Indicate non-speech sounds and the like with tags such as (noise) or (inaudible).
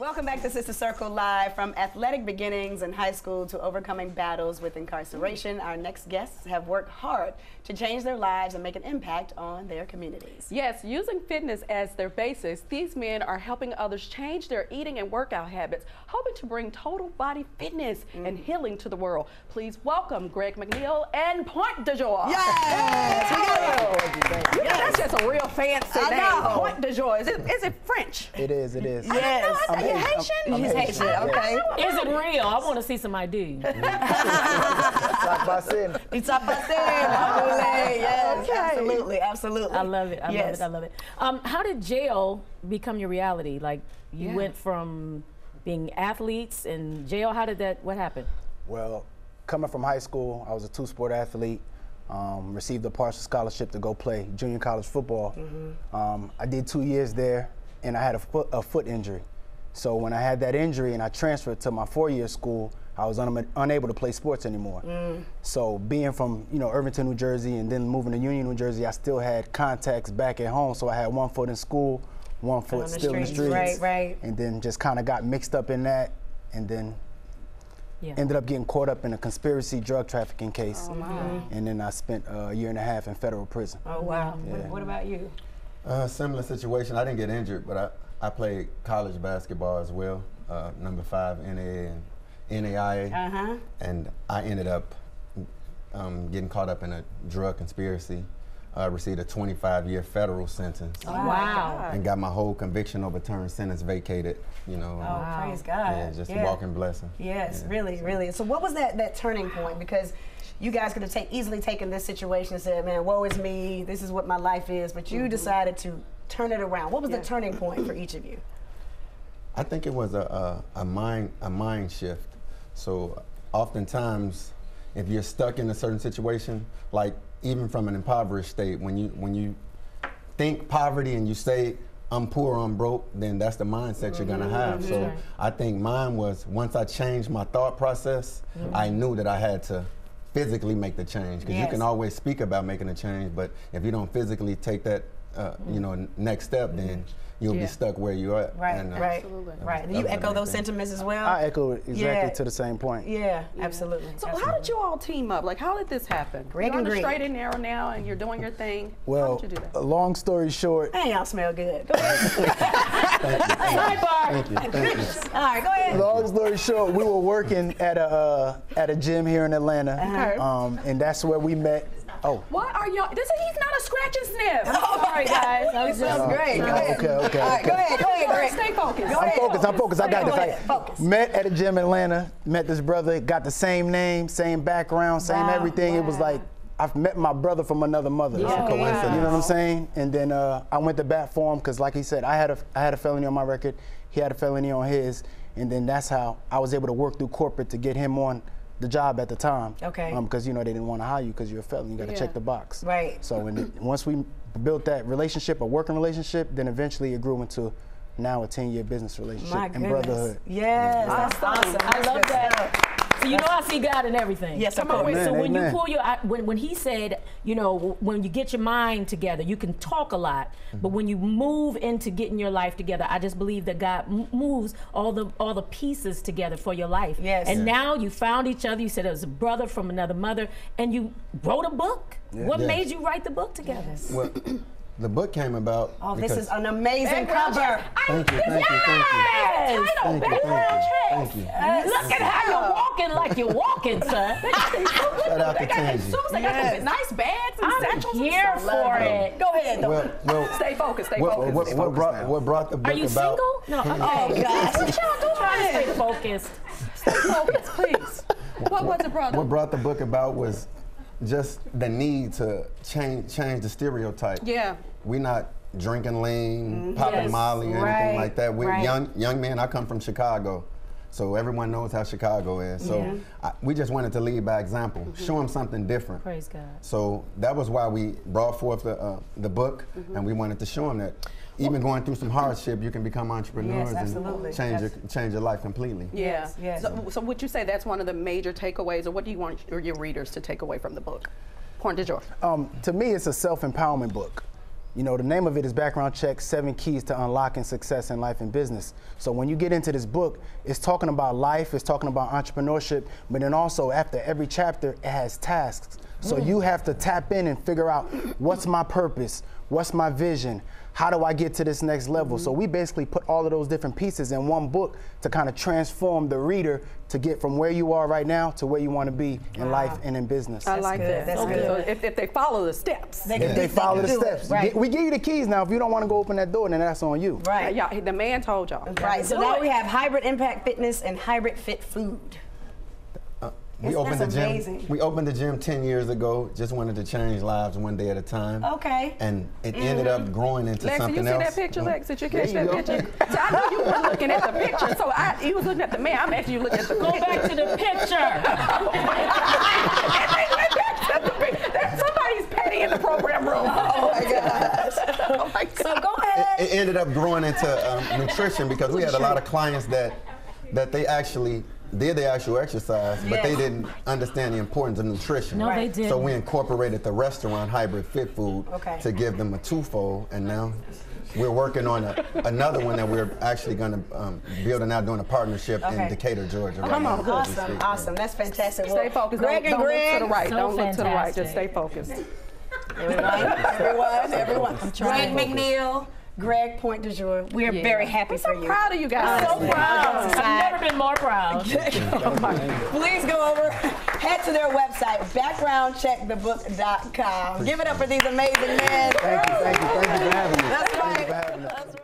Welcome back to Sister Circle Live from athletic beginnings in high school to overcoming battles with incarceration. Our next guests have worked hard to change their lives and make an impact on their communities. Yes, using fitness as their basis, these men are helping others change their eating and workout habits, hoping to bring total body fitness mm. and healing to the world. Please welcome Greg McNeal and Pointdujour. Yes! yes. Real fancy I name. Know. Pointdujour. Is it, is it French? It is, it is. Yes. You Haitian? I'm, I'm He's Haitian. Haitian. Okay. Is it real? I want to see some ID. It's (laughs) Yes, okay. absolutely, absolutely. I love it. I yes. love it. I love it. Um, how did jail become your reality? Like you yeah. went from being athletes in jail. How did that? What happened? Well, coming from high school, I was a two-sport athlete. Um, received a partial scholarship to go play junior college football. Mm-hmm. Um, I did two years there, and I had a foot, a foot injury. So when I had that injury and I transferred to my four-year school, I was un- unable to play sports anymore. Mm. So being from you know Irvington, New Jersey, and then moving to Union, New Jersey, I still had contacts back at home. So I had one foot in school, one foot still in the streets, right, right. And then just kind of got mixed up in that, and then yeah. ended up getting caught up in a conspiracy drug trafficking case. Oh, wow. And then I spent a year and a half in federal prison. Oh wow! Yeah. What, what, about you? Uh, similar situation. I didn't get injured, but I I played college basketball as well, uh, number five NAA and NAIA, uh-huh. and I ended up um, getting caught up in a drug conspiracy. I received a 25-year federal sentence. Oh, wow! And got my whole conviction overturned, sentence vacated. You know. Oh, wow. praise God! Yeah, just yeah. a walking blessing. Yes, yeah. really, really. So, what was that that turning point? Because you guys could have take, easily taken this situation and said, "Man, woe is me. This is what my life is." But you mm-hmm. decided to turn it around? What was yeah. the turning point for each of you? I think it was a, a, a mind a mind shift. So oftentimes, if you're stuck in a certain situation, like even from an impoverished state, when you when you think poverty and you say I'm poor, I'm broke, then that's the mindset you're gonna have. Mm-hmm. So I think mine was once I changed my thought process, mm-hmm. I knew that I had to physically make the change because yes. you can always speak about making a change, but if you don't physically take that uh, you know, next step, then you'll yeah. be stuck where you are. Right, and, uh, right, absolutely. right. Do you echo those sentiments as well? I echo it exactly yeah. to the same point. Yeah, yeah. absolutely. So absolutely. how did you all team up? Like, how did this happen? Greg you're on the straight and narrow now, and you're doing your thing. Well, how did you do that? long story short. Hey, y'all smell good. (laughs) Go ahead. Sidebar. Thank you. Thank you. (laughs) All right, go ahead. Long story short, we were working at a uh, at a gym here in Atlanta, uh-huh. um, and that's where we met Oh. Why are y'all? This is he's not a scratch and sniff. (laughs) Oh, sorry, guys. That sounds great. Go ahead. Okay, okay. All right, go ahead. Go ahead, Greg. Stay focused. Go I'm ahead. focused. I'm focused. I got this. Ahead. Focus. Met at a gym in Atlanta. Met this brother. Got the same name, same background, same wow. everything. Wow. It was like I've met my brother from another mother. Yeah. You know what I'm saying? And then uh, I went to bat for him because, like he said, I had a I had a felony on my record. He had a felony on his, and then that's how I was able to work through corporate to get him on the job at the time. Okay. Because um, you know they didn't want to hire you because you're a felon. You got to yeah. check the box. Right. So when once we built that relationship, a working relationship, then eventually it grew into now a 10 year business relationship My and goodness. brotherhood. Yes, that's awesome. I love that. So you know I see God in everything. Yes, Come on. So when you pull your when when he said, you know, when you get your mind together, you can talk a lot, mm-hmm. but when you move into getting your life together, I just believe that God m- moves all the all the pieces together for your life. Yes. And now you found each other. You said it was a brother from another mother, and you wrote a book. Yeah. What yes. made you write the book together? Well, the book came about. Oh, this is an amazing cover. Thank you, thank you, thank you. Yes. Thank you, thank you, thank you. Look at how you're walking like you're walking, sir. Shout out to Tangy. They got nice bags and I'm here for it. Go ahead, though. Well, well, (laughs) stay focused, stay focused. What, what, brought, the book Are you single? No. Oh, gosh. What y'all doing? Trying to stay focused. Stay focused, please. (laughs) What was it, brother? What brought the book about was just the need to change change the stereotype. Yeah. We're not drinking lean, mm, popping yes, Molly, or right, anything like that. We're right. young young men. I come from Chicago. So everyone knows how Chicago is. So yeah. I, we just wanted to lead by example, mm-hmm. show them something different. Praise God. So that was why we brought forth the, uh, the book, mm-hmm. and we wanted to show them that even going through some hardship, you can become entrepreneurs yes, and change your, change your life completely. Yeah. Yes, yes. So, so would you say that's one of the major takeaways, or what do you want your readers to take away from the book? Pointdujour. Um, to me, it's a self-empowerment book. You know, the name of it is Background Check Seven Keys to Unlocking Success in Life and Business. So when you get into this book, it's talking about life, it's talking about entrepreneurship, but then also after every chapter, it has tasks. So mm. you have to tap in and figure out what's my purpose, what's my vision, how do I get to this next level? So we basically put all of those different pieces in one book to kind of transform the reader to get from where you are right now to where you want to be in life and in business. I like good, that. that's Okay. good. So if, if they follow the steps. They if can they do- follow the can do it, steps, Right. we give you the keys now. If you don't want to go open that door, then that's on you. right. Yeah, the man told y'all. Right. So now we have hybrid impact fitness and hybrid fit food. We That's- opened that's the gym. amazing. We opened the gym 10 years ago. Just wanted to change lives one day at a time. Okay. And it ended up growing into Lexi, something you see else. that picture, Lex? Did you catch There that you go. picture? So I know you were looking at the picture. So I, you was looking at the man. I'm actually looking at the Go back to the picture. (laughs) That- Somebody's petty in the program room. Oh my (laughs) gosh. Oh my God. So go ahead. it ended up growing into um, nutrition because we had a lot of clients that that they actually did the actual exercise, but they didn't understand the importance of nutrition. No, they didn't. So we incorporated the restaurant hybrid fit food Okay. to give them a twofold, and now we're working on a, another one that we're actually going to um, building out doing a partnership Okay. in Decatur, Georgia. Right Come on, as we Awesome. speak. Awesome. That's fantastic. Stay Well, focused. Greg don't and don't Greg. look to the right. So don't look to the right. Just stay focused. Everyone, (laughs) everyone, everyone. Greg trying to focus. McNeal, Greg Pointdujour. We are Yeah. very happy We're for so you. proud of you guys. Honestly. So proud. More proud. (laughs) (laughs) Oh Please go over, head to their website, backgroundcheckthebook.com. Give it up for these amazing men. Thank you, thank you, thank you for having me. That's Thank you right. for having us. That's right.